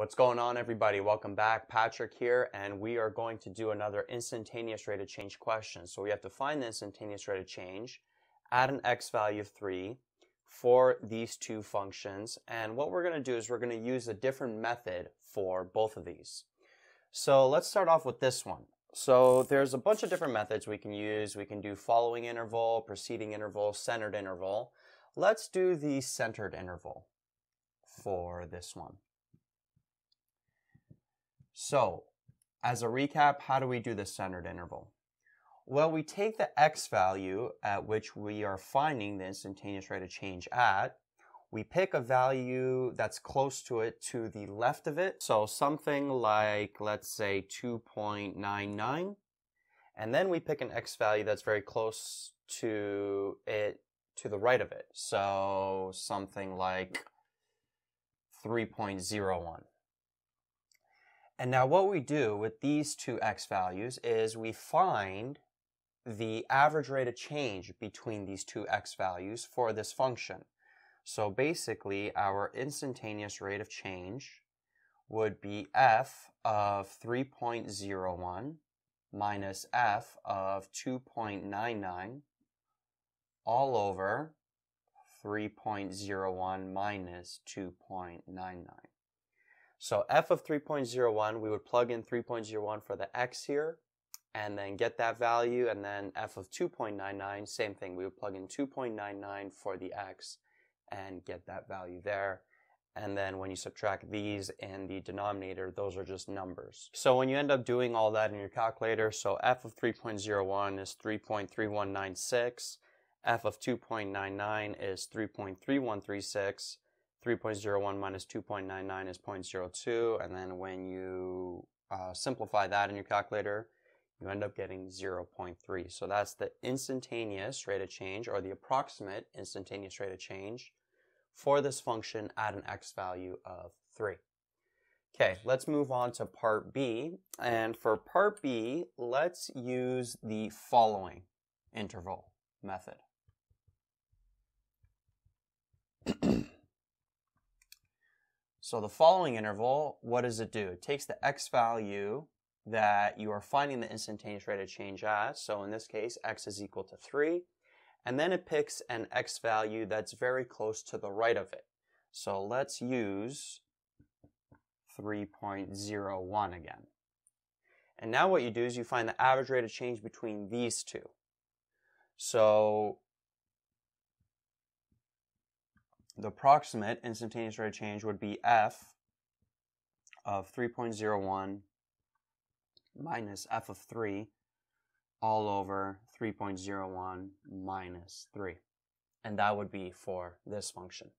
What's going on everybody? Welcome back. Patrick here and we are going to do another instantaneous rate of change question. So we have to find the instantaneous rate of change at an x value of 3 for these two functions and what we're going to do is we're going to use a different method for both of these. So let's start off with this one. So there's a bunch of different methods we can use. We can do following interval, preceding interval, centered interval. Let's do the centered interval for this one. So, as a recap, how do we do the centered interval? Well, we take the x value at which we are finding the instantaneous rate of change at. We pick a value that's close to it to the left of it. So something like, let's say 2.99. And then we pick an x value that's very close to it to the right of it. So something like 3.01. And now what we do with these two x values is we find the average rate of change between these two x values for this function. So basically our instantaneous rate of change would be f of 3.01 minus f of 2.99 all over 3.01 minus 2.99. So f of 3.01, we would plug in 3.01 for the x here, and then get that value, and then f of 2.99, same thing, we would plug in 2.99 for the x, and get that value there. And then when you subtract these in the denominator, those are just numbers. So when you end up doing all that in your calculator, so f of 3.01 is 3.3196, f of 2.99 is 3.3136, 3.01 minus 2.99 is 0.02, and then when you uh, simplify that in your calculator, you end up getting 0.3. So that's the instantaneous rate of change, or the approximate instantaneous rate of change for this function at an x value of 3. Okay, let's move on to part B. And for part B, let's use the following interval method. So the following interval, what does it do? It takes the x value that you are finding the instantaneous rate of change at. So in this case, x is equal to 3. And then it picks an x value that's very close to the right of it. So let's use 3.01 again. And now what you do is you find the average rate of change between these two. So the approximate instantaneous rate of change would be f of 3.01 minus f of 3 all over 3.01 minus 3. And that would be for this function.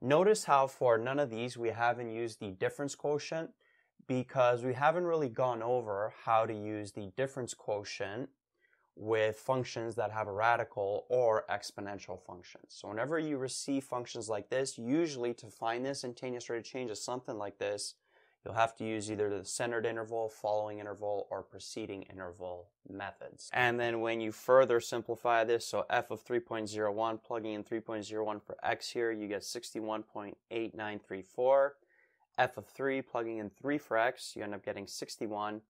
Notice how for none of these we haven't used the difference quotient because we haven't really gone over how to use the difference quotient with functions that have a radical or exponential functions. So whenever you receive functions like this, usually to find this instantaneous rate of change of something like this, you'll have to use either the centered interval, following interval, or preceding interval methods. And then when you further simplify this, so f of 3.01, plugging in 3.01 for x here, you get 61.8934. f of 3, plugging in 3 for x, you end up getting 61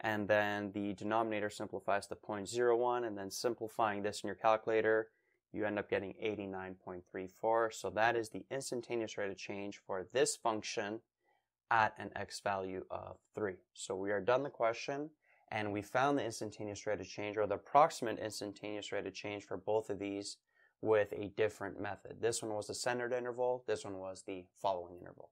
and then the denominator simplifies to 0.01 and then simplifying this in your calculator you end up getting 89.34 so that is the instantaneous rate of change for this function at an x value of 3 so we are done the question and we found the instantaneous rate of change or the approximate instantaneous rate of change for both of these with a different method. This one was the centered interval. This one was the following interval